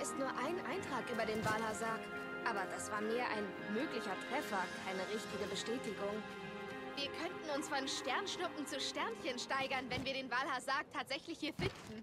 ist nur ein Eintrag über den Walhazak. Aber das war mehr ein möglicher Treffer, keine richtige Bestätigung. Wir könnten uns von Sternschnuppen zu Sternchen steigern, wenn wir den Walhazak tatsächlich hier finden.